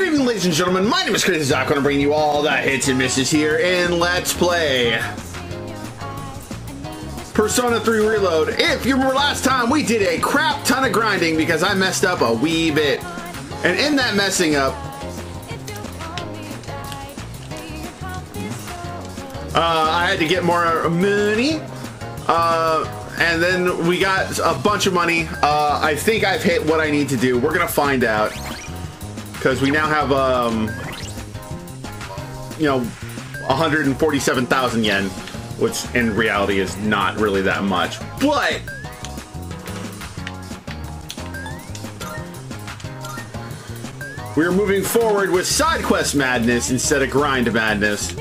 Good evening, ladies and gentlemen. My name is Crazy Zaku. I'm going to bring you all the hits and misses here in Let's Play. Persona 3 Reload. If you remember last time, we did a crap ton of grinding because I messed up a wee bit. And in that messing up, uh, I had to get more money. Uh, and then we got a bunch of money. Uh, I think I've hit what I need to do. We're going to find out. Because we now have, um, you know, 147,000 yen, which in reality is not really that much. But we're moving forward with side quest madness instead of grind madness.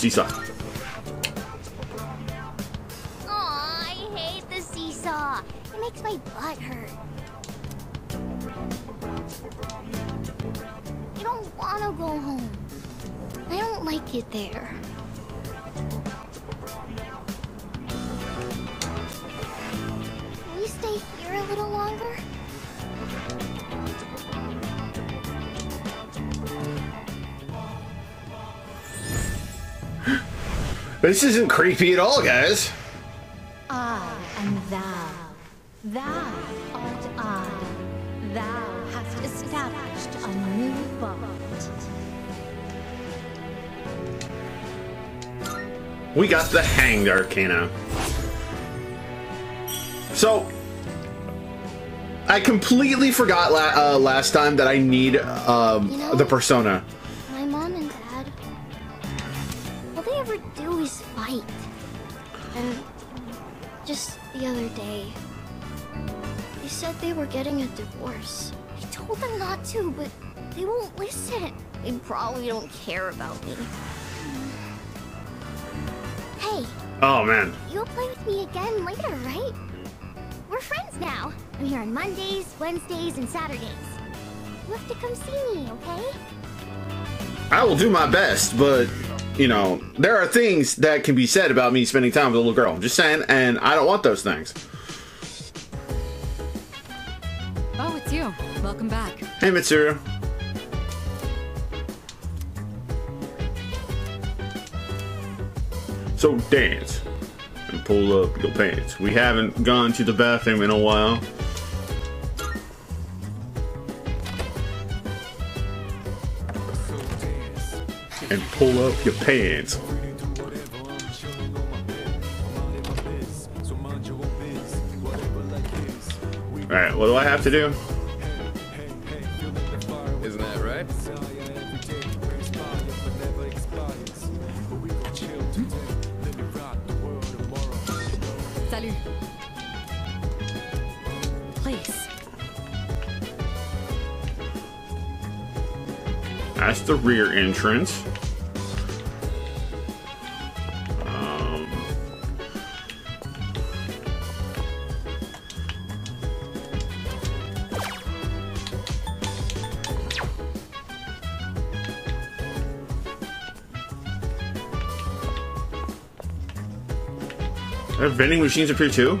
Seesaw. Aw, I hate the seesaw. It makes my butt hurt. I don't want to go home. I don't like it there. Can we stay here a little longer? This isn't creepy at all, guys. I am thou. Thou art I. Thou hast established a new bond. We got the hanged arcana. So, I completely forgot la- uh, last time that I need um, You know- the persona. I told them not to, but they won't listen. They probably don't care about me. Hey, Oh man, you'll play with me again later, right? We're friends now. I'm here on Mondays, Wednesdays, and Saturdays. You have to come see me, okay? I will do my best, but you know there are things that can be said about me spending time with a little girl. I'm just saying, and I don't want those things. Oh. Welcome back. Hey, Mitsuru. So dance and pull up your pants. We haven't gone to the bathroom in a while. And pull up your pants. Alright, what do I have to do? The rear entrance. Um, Are vending machines up here too?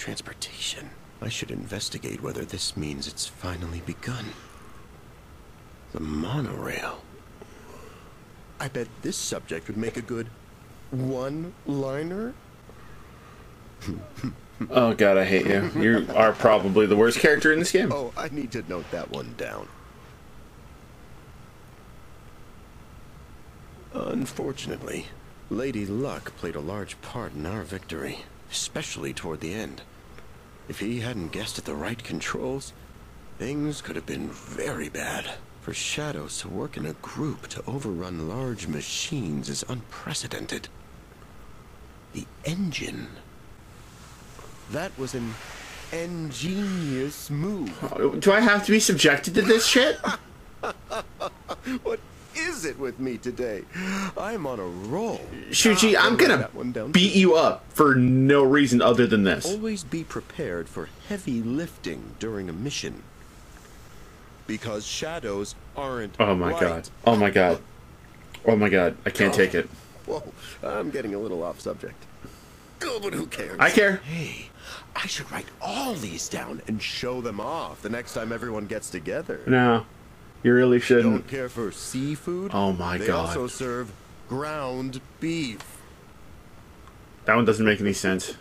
transportation. I should investigate whether this means it's finally begun. The monorail. I bet this subject would make a good one-liner. Oh god, I hate you. You are probably the worst character in this game. Oh, I need to note that one down. Unfortunately, Lady Luck played a large part in our victory, especially toward the end. If he hadn't guessed at the right controls, things could have been very bad. For Shadows to work in a group to overrun large machines is unprecedented. The engine. That was an ingenious move. Oh, do I have to be subjected to this shit? What is it with me today? I'm on a roll. Shuji, ah, I'm gonna beat you up for no reason other than this. Always be prepared for heavy lifting during a mission. Because shadows aren't. Oh my right. god. Oh my god. Oh my god. I can't take it. Whoa, I'm getting a little off subject. Oh, but who cares? I care. Hey, I should write all these down and show them off the next time everyone gets together. No. You really Don't shouldn't. care for seafood? Oh my they God. also serve ground beef. That one doesn't make any sense.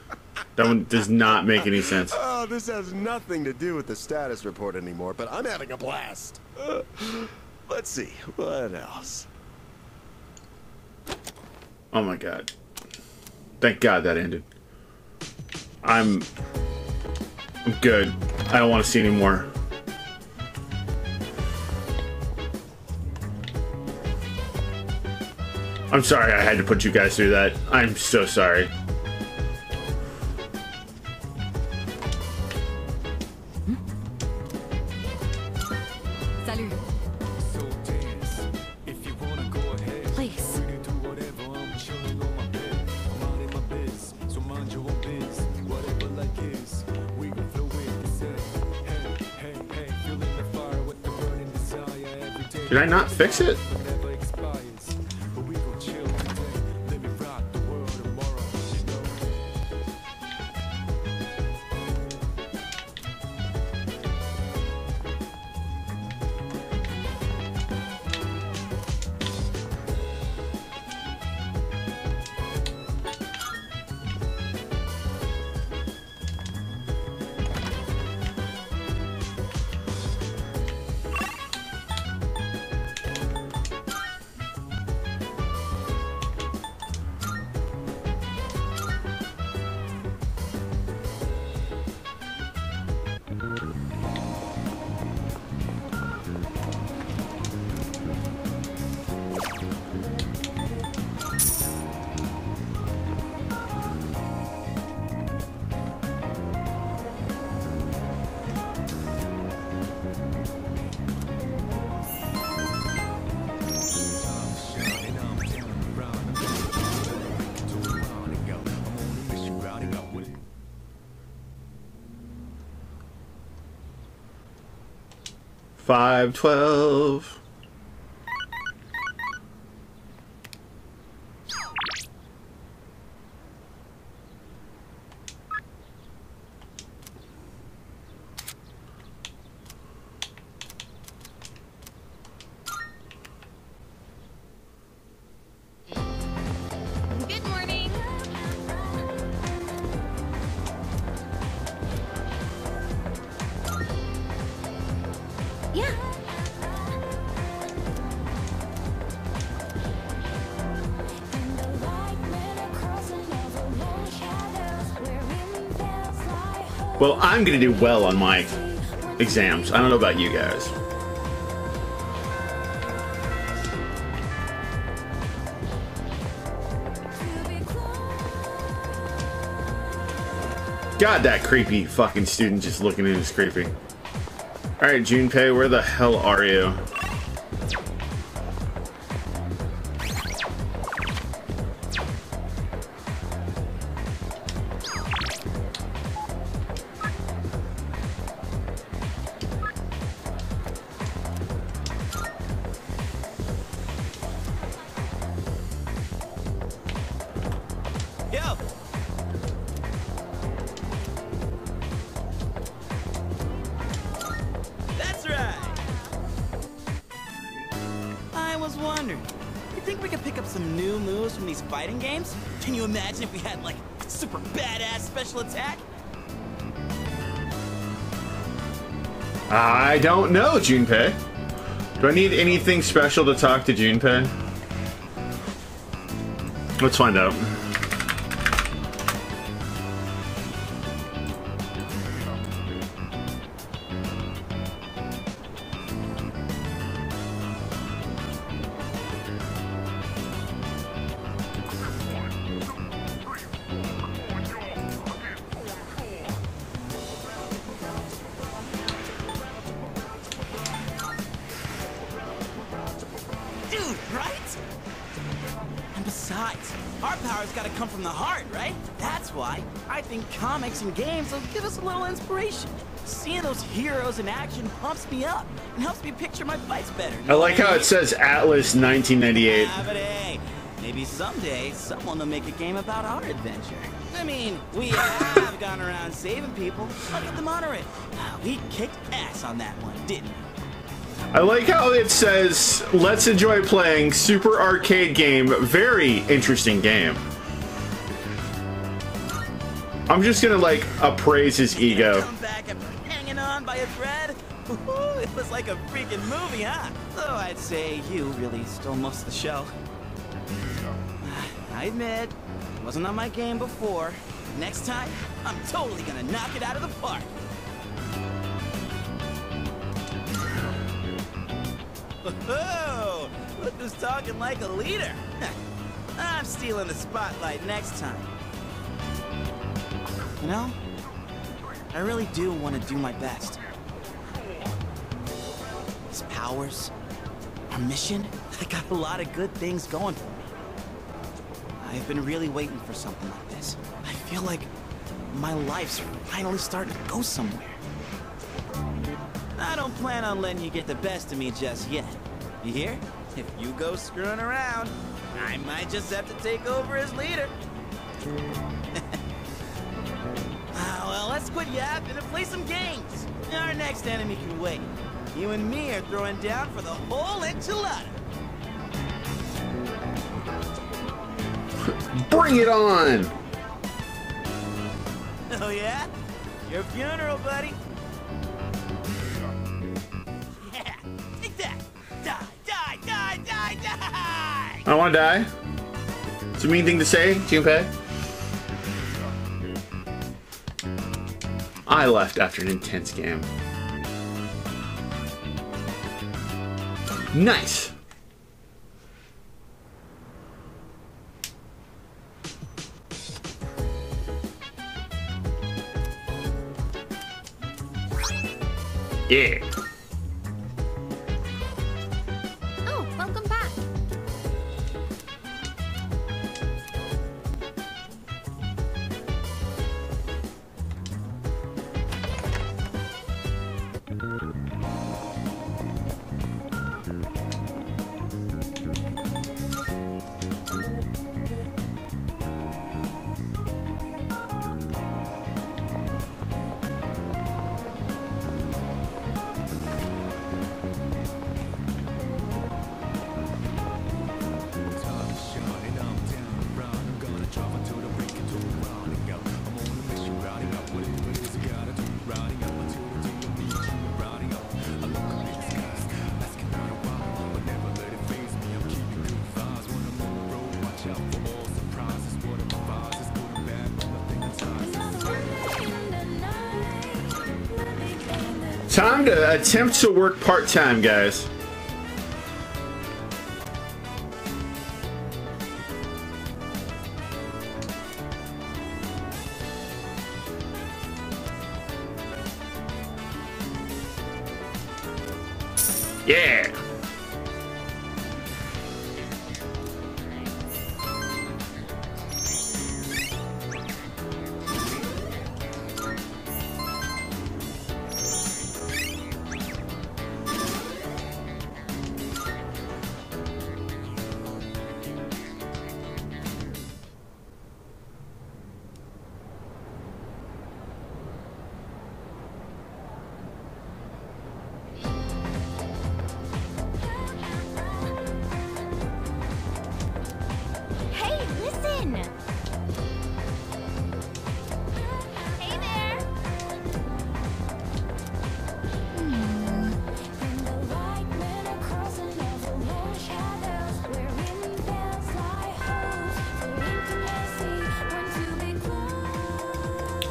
That one does not make any sense. Oh, this has nothing to do with the status report anymore, but I'm having a blast. Uh, let's see, what else? Oh my god. Thank god that ended. I'm I'm good. I don't want to see any more. I'm sorry I had to put you guys through that. I'm so sorry. Salut. I not fix you 512. Well, I'm gonna do well on my exams. I don't know about you guys. God, that creepy fucking student just looking at is creepy. Alright, Junpei, where the hell are you? Fighting games? Can you imagine if we had, like, super badass special attack? I don't know, Junpei. Do I need anything special to talk to Junpei? Let's find out. Power's gotta come from the heart, right? That's why I think comics and games will give us a little inspiration. Seeing those heroes in action pumps me up and helps me picture my fights better. I like how it says Atlus 1998. Ah, but hey, maybe someday someone will make a game about our adventure. I mean, we have gone around saving people. Look at the monorail. We kicked ass on that one, didn't we? I like how it says, let's enjoy playing Super Arcade Game. Very interesting game. I'm just gonna like appraise his ego. Come back hanging on by a thread. Ooh, it was like a freaking movie, huh? Though I'd say you really stole most of the show. I admit, it wasn't on my game before. Next time, I'm totally gonna knock it out of the park. Look who's talking like a leader. I'm stealing the spotlight next time. You know, I really do want to do my best. His powers, our mission, I got a lot of good things going for me. I've been really waiting for something like this. I feel like my life's finally starting to go somewhere. I don't plan on letting you get the best of me just yet. You hear? If you go screwing around, I might just have to take over as leader. Let's quit yapping and play some games. Our next enemy can wait. You and me are throwing down for the whole enchilada. Bring it on! Oh yeah? Your funeral, buddy. Yeah, take that. Die, die, die, die, die! I wanna die? It's a mean thing to say, Junpei. I left after an intense game. Nice! Yeah. Time to attempt to work part-time, guys. Hey there!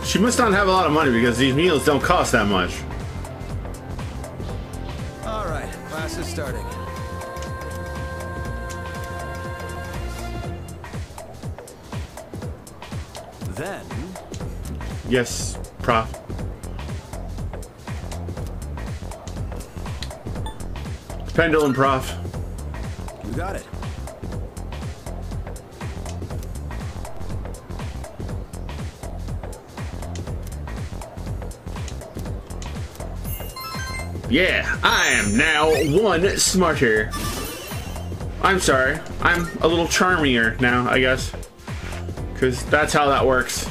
She must not have a lot of money because these meals don't cost that much. All right, class is starting. Yes, prof. Pendulum, prof. you got it. Yeah, I am now one smarter. I'm sorry. I'm a little charmier now, I guess. Because that's how that works.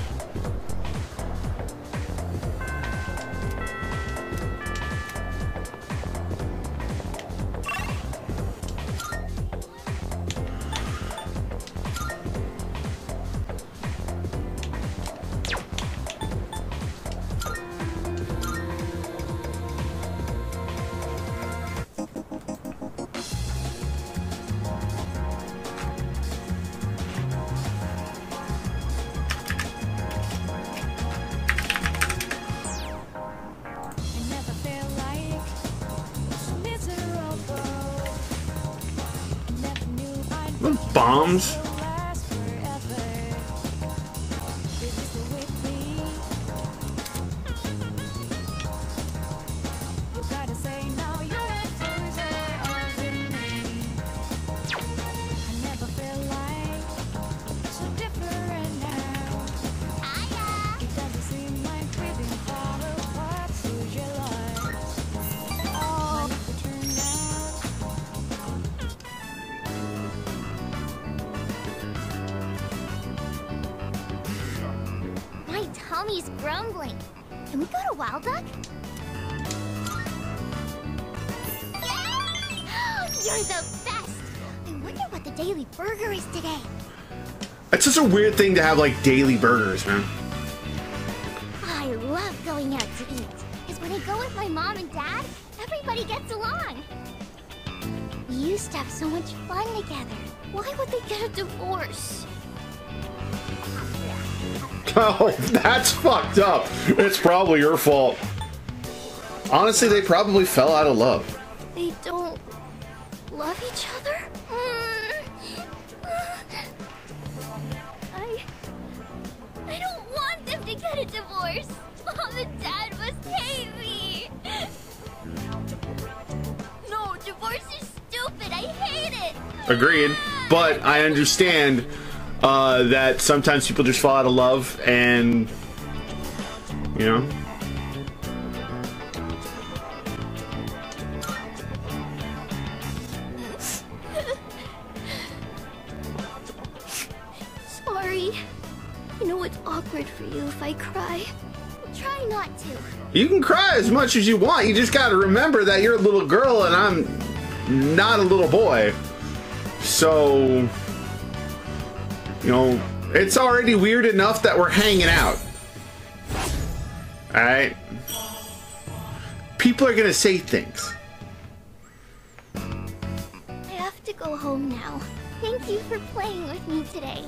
My tummy's grumbling. Can we go to Wild Duck? Yay! You're the best! I wonder what the daily burger is today. It's just a weird thing to have like daily burgers, man. I love going out to eat. Because when I go with my mom and dad, everybody gets along. We used to have so much fun together. Why would they get a divorce? Oh, that's fucked up. It's probably your fault. Honestly, they probably fell out of love. They don't love each other? Mm. I I don't want them to get a divorce. Mom and Dad must hate me. No, divorce is stupid. I hate it. Agreed. But I understand uh, that sometimes people just fall out of love and, you know. Sorry. I know it's awkward for you if I cry. I'll try not to. You can cry as much as you want. You just got to remember that you're a little girl and I'm not a little boy. So, you know, it's already weird enough that we're hanging out. Alright? People are to say things. I have to go home now. Thank you for playing with me today.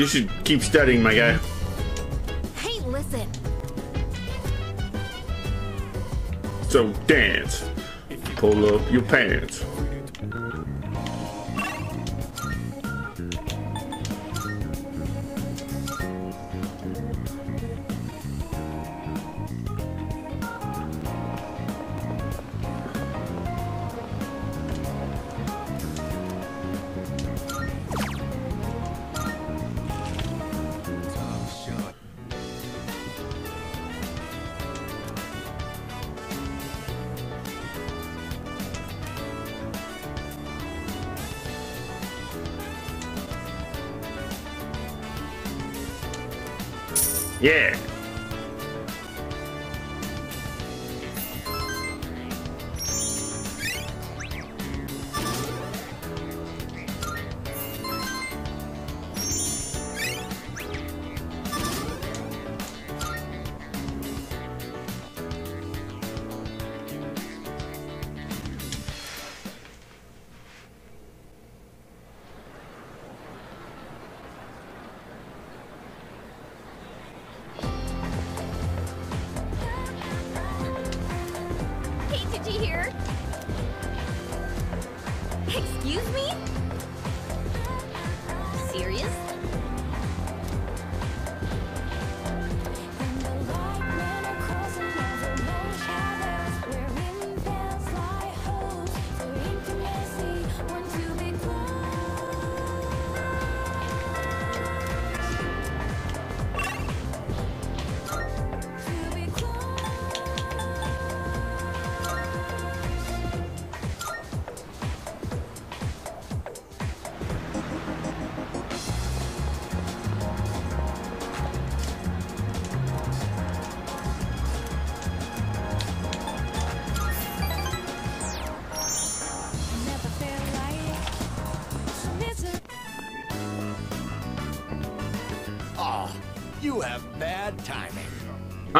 You should keep studying, my guy. Hey, listen. So dance. Pull up your pants.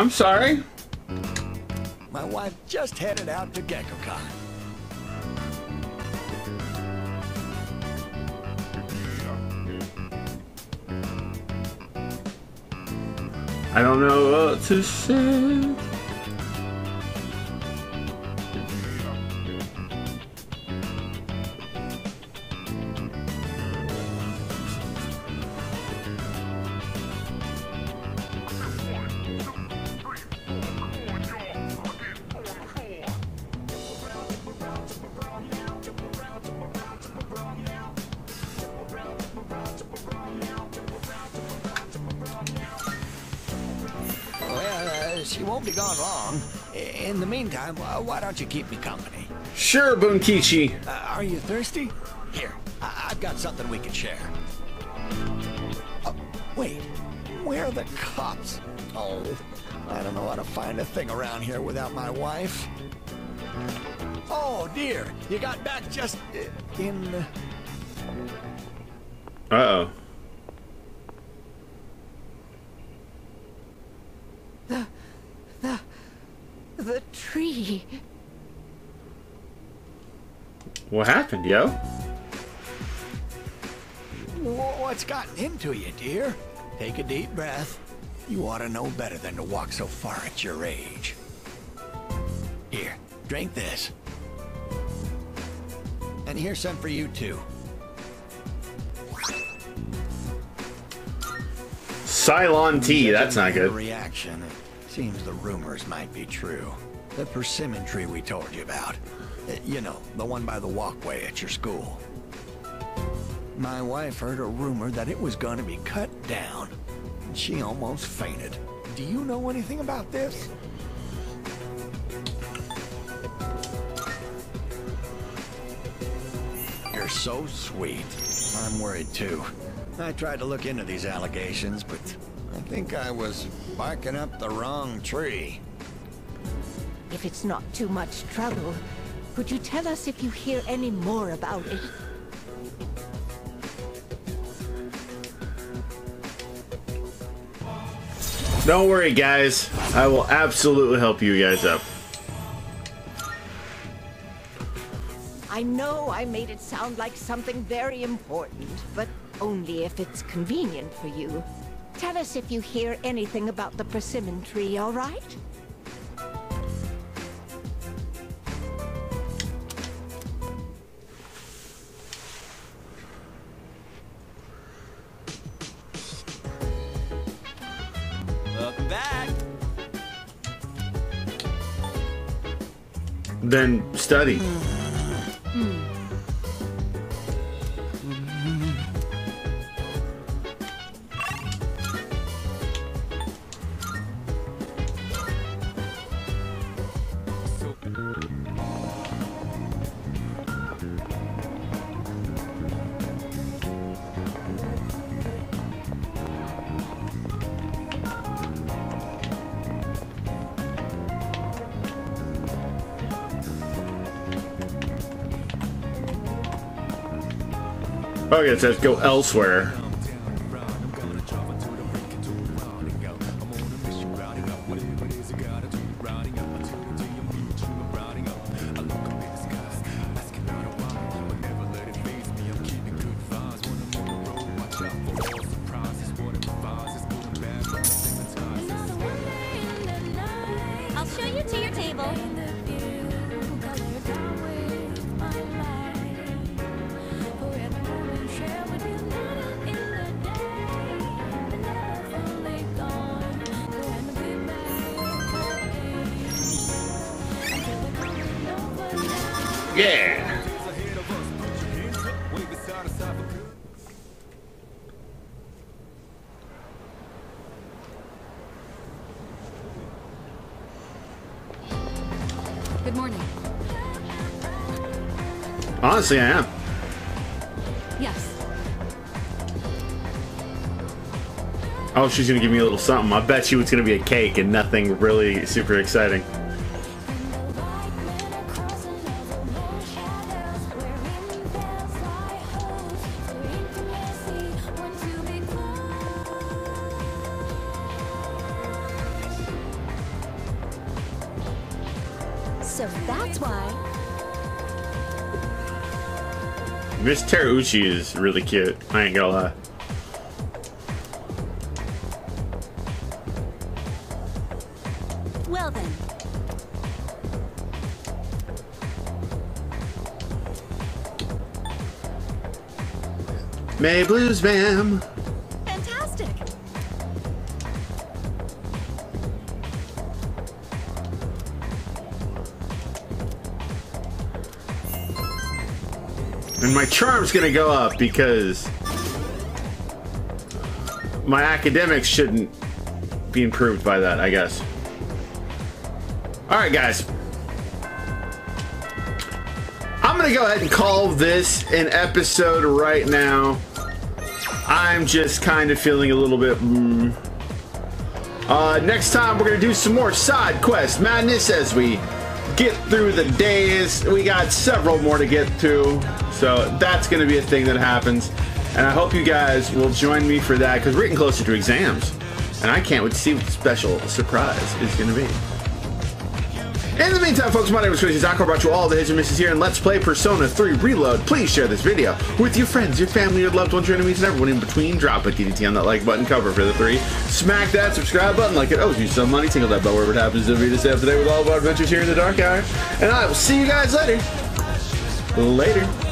I'm sorry. My wife just headed out to GeckoCon. I don't know what to say. She won't be gone long. In the meantime, uh, why don't you keep me company? Sure, Bunkichi. Uh, are you thirsty? Here, I- I've got something we can share. Oh, wait, where are the cops? Oh, I don't know how to find a thing around here without my wife. Oh dear, you got back just uh, in. Uh, Uh oh. The tree. What happened, yo? what's gotten into you, dear? Take a deep breath. You ought to know better than to walk so far at your age. Here, drink this. And here's some for you too. Cylon tea. That's not Judging by the good. Reaction. It seems the rumors might be true. The persimmon tree we told you about. You know, the one by the walkway at your school. My wife heard a rumor that it was going to be cut down. She almost fainted. Do you know anything about this? You're so sweet. I'm worried too. I tried to look into these allegations, but I think I was barking up the wrong tree. If it's not too much trouble, could you tell us if you hear any more about it? Don't worry, guys. I will absolutely help you guys up. I know I made it sound like something very important, but only if it's convenient for you. Tell us if you hear anything about the persimmon tree, all right? Then study. Okay, it says go elsewhere. Yeah. Good morning. Honestly, I am. Yes. Oh, she's gonna give me a little something. I bet you it's gonna be a cake and nothing really super exciting. Miss Teruchi is really cute. I ain't gonna lie. Well then. May Blues Bam. My charm's gonna go up because my academics shouldn't be improved by that, I guess. Alright, guys. I'm gonna go ahead and call this an episode right now. I'm just kind of feeling a little bit. Mm. Uh, next time, we're gonna do some more side quest madness as we get through the days. We got several more to get to, so that's gonna be a thing that happens. And I hope you guys will join me for that because we're getting closer to exams, and I can't wait to see what the special surprise is gonna be. In the meantime, folks, my name is Crazy Zaku. Brought you all the hits and misses here, and let's play Persona 3 Reload. Please share this video with your friends, your family, your loved ones, your enemies, and everyone in between. Drop a DDT on that like button, cover for the three. Smack that subscribe button like it owes you some money. Tingle that bell wherever it happens to be to stay up with all of our adventures here in the Dark Hour. And I will see you guys later. Later.